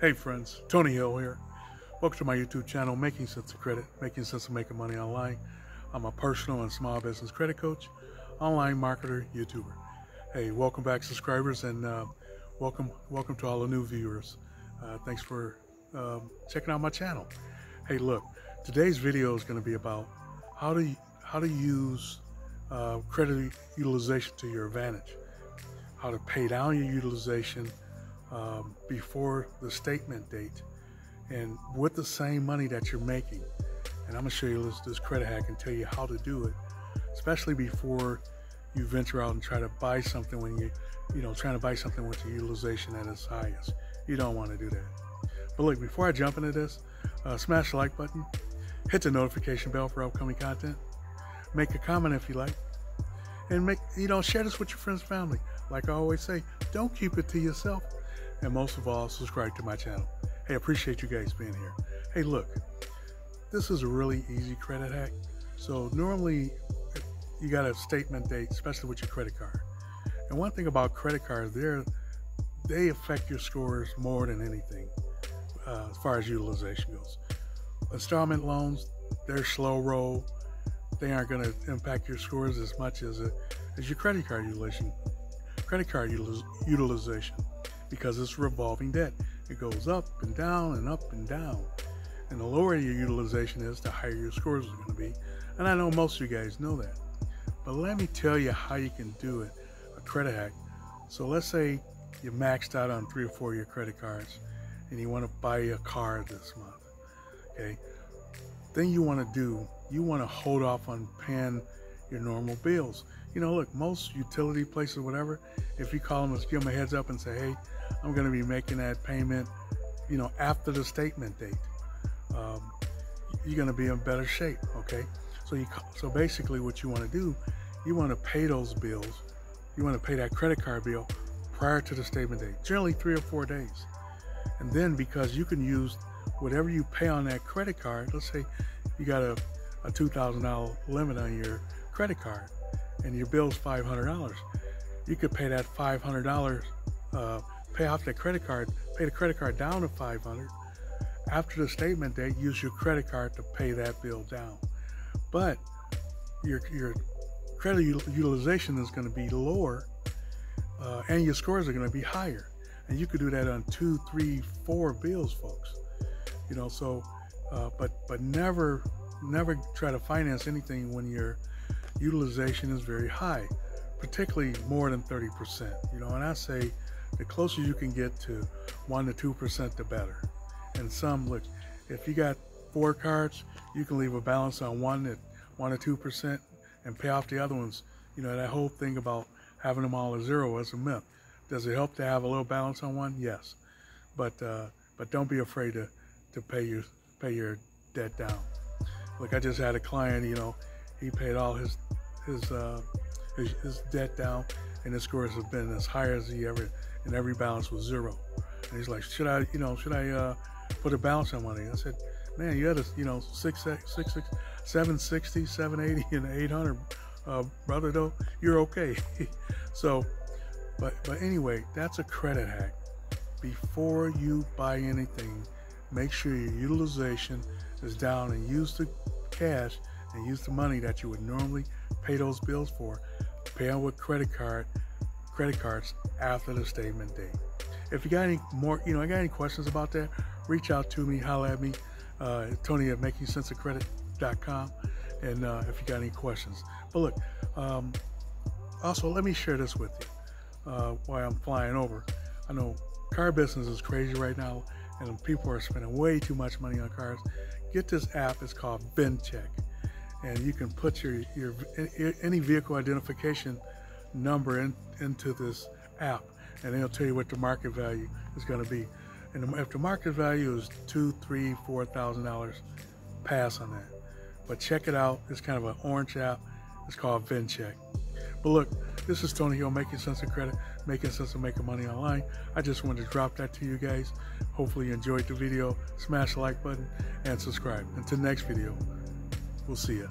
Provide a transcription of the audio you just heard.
Hey friends, Tony Hill here. Welcome to my YouTube channel, Making Sense of Credit, Making Sense of Making Money Online. I'm a personal and small business credit coach, online marketer, YouTuber. Hey, welcome back subscribers and uh, welcome welcome to all the new viewers. Uh, thanks for um, checking out my channel. Hey, look, today's video is going to be about how to how to use uh, credit utilization to your advantage, how to pay down your utilization um, before the statement date and with the same money that you're making. And I'm gonna show you this, this credit hack and tell you how to do it, especially before you venture out and try to buy something when you, you know, trying to buy something with the utilization at its highest. You don't want to do that. But look, before I jump into this, uh, smash the like button, hit the notification bell for upcoming content, make a comment if you like, and make you know share this with your friends family. Like I always say, don't keep it to yourself and most of all, subscribe to my channel. Hey, appreciate you guys being here. Hey, look, this is a really easy credit hack. So normally you got a statement date, especially with your credit card. And one thing about credit cards, they're they affect your scores more than anything uh, as far as utilization goes. Installment loans, they're slow roll. They aren't going to impact your scores as much as a, as your credit card utilization. Credit card utilization because it's revolving debt. It goes up and down and up and down. And the lower your utilization is, the higher your scores are going to be. And I know most of you guys know that. But let me tell you how you can do it a credit hack. So let's say you maxed out on three or four of your credit cards and you want to buy a car this month. Okay. Then you want to do, you want to hold off on paying your normal bills. You know, look, most utility places, whatever, if you call them, and give them a heads up and say, hey, I'm going to be making that payment, you know, after the statement date. Um, you're going to be in better shape. Okay. So you, so basically what you want to do, you want to pay those bills. You want to pay that credit card bill prior to the statement date, generally three or four days. And then because you can use whatever you pay on that credit card, let's say you got a, a $2,000 limit on your credit card and your bill's $500. You could pay that $500 uh, pay off that credit card, pay the credit card down to 500. After the statement date, use your credit card to pay that bill down. But your your credit utilization is going to be lower, uh, and your scores are going to be higher. And you could do that on two, three, four bills, folks. You know, so uh, but but never never try to finance anything when your utilization is very high, particularly more than 30%. You know, and I say the closer you can get to one to two percent, the better. And some look, if you got four cards, you can leave a balance on one at one to two percent and pay off the other ones. You know that whole thing about having them all at zero is a myth. Does it help to have a little balance on one? Yes, but uh, but don't be afraid to to pay your pay your debt down. Look, I just had a client. You know, he paid all his his uh, his, his debt down, and his scores have been as high as he ever and every balance was zero. And he's like, should I, you know, should I uh, put a balance on money? I said, man, you had a, you know, six, six, six, 760, 780, and 800, uh, brother, though, you're okay. so, but, but anyway, that's a credit hack. Before you buy anything, make sure your utilization is down and use the cash and use the money that you would normally pay those bills for. Pay on with credit card credit cards after the statement date. If you got any more, you know, I got any questions about that, reach out to me, holler at me, uh, Tony at makingsenseofcredit.com, and uh, if you got any questions. But look, um, also let me share this with you uh, while I'm flying over. I know car business is crazy right now, and people are spending way too much money on cars. Get this app; it's called VinCheck, and you can put your your any vehicle identification number in, into this app and it'll tell you what the market value is going to be. And if the market value is two, three, four thousand dollars, pass on that. But check it out. It's kind of an orange app. It's called VinCheck. But look, this is Tony Hill making sense of credit, making sense of making money online. I just wanted to drop that to you guys. Hopefully you enjoyed the video. Smash the like button and subscribe. Until next video, we'll see you.